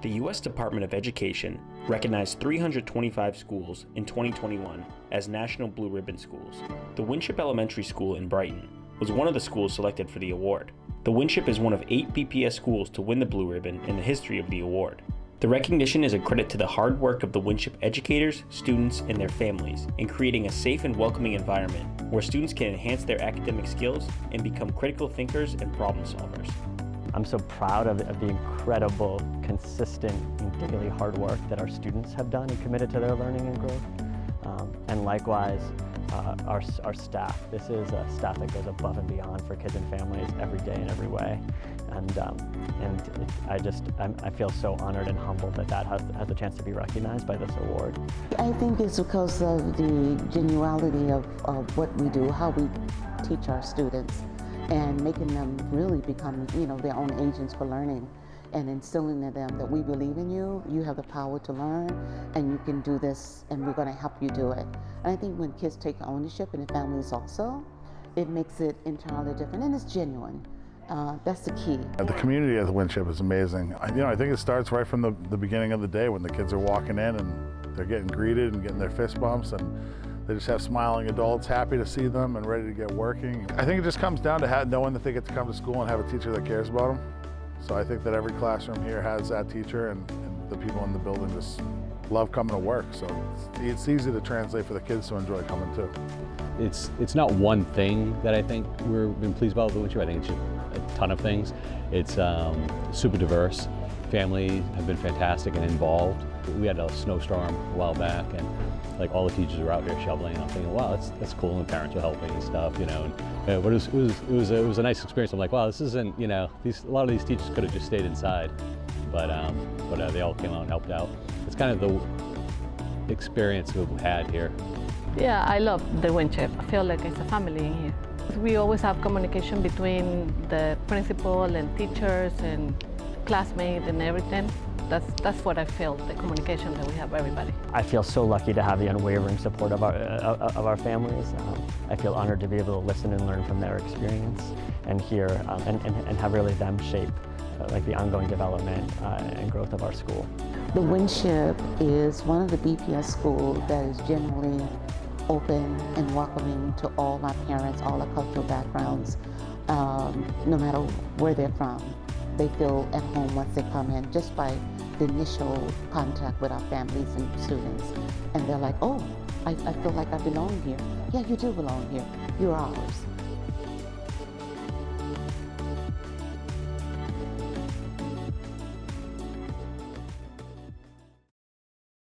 The U.S. Department of Education recognized 325 schools in 2021 as National Blue Ribbon Schools. The Winship Elementary School in Brighton was one of the schools selected for the award. The Winship is one of eight BPS schools to win the Blue Ribbon in the history of the award. The recognition is a credit to the hard work of the Winship educators, students, and their families in creating a safe and welcoming environment where students can enhance their academic skills and become critical thinkers and problem solvers. I'm so proud of, of, the incredible, consistent, and daily hard work that our students have done and committed to their learning and growth. Um, and likewise, uh, our, our staff. This is a staff that goes above and beyond for kids and families every day in every way. And, um, and it, I just, I'm, i feel so honored and humbled that that has, has a chance to be recognized by this award. I think it's because of the genuality of, of what we do, how we teach our students and making them really become, you know, their own agents for learning and instilling in them that we believe in you, you have the power to learn, and you can do this, and we're going to help you do it. And I think when kids take ownership, and the families also, it makes it entirely different, and it's genuine. Uh, that's the key. The community at the Winship is amazing. I, you know, I think it starts right from the, the beginning of the day when the kids are walking in and they're getting greeted and getting their fist bumps and they just have smiling adults, happy to see them and ready to get working. I think it just comes down to knowing that they get to come to school and have a teacher that cares about them. So I think that every classroom here has that teacher and, and the people in the building just love coming to work. So it's, it's, easy to translate for the kids to enjoy coming too. It's, it's not one thing that I think we've been pleased about with the Winship. I think it's a ton of things. It's um, super diverse. Families have been fantastic and involved. We had a snowstorm a while back and like all the teachers were out there shoveling and I'm thinking, wow, that's, that's cool and parents were helping and stuff, you know. And, uh, but it was, it, was, it, was, it was a nice experience. I'm like, wow, this isn't, you know, these, a lot of these teachers could have just stayed inside, but, um, but uh, they all came out and helped out. It's kind of the experience we've had here. Yeah, I love the Winship. I feel like it's a family in here. We always have communication between the principal and teachers and classmates and everything. That's, that's what I feel, the communication that we have everybody. I feel so lucky to have the unwavering support of our, uh, of our families. Um, I feel honored to be able to listen and learn from their experience and hear um, and, and, and, have really them shape uh, like the ongoing development uh, and growth of our school. The Winship is one of the BPS schools that is generally open and welcoming to all our parents, all our cultural backgrounds, um, no matter where they're from. They feel at home once they come in just by the initial contact with our families and students. And they're like, oh, I, I feel like I belong here. Yeah, you do belong here. You're ours.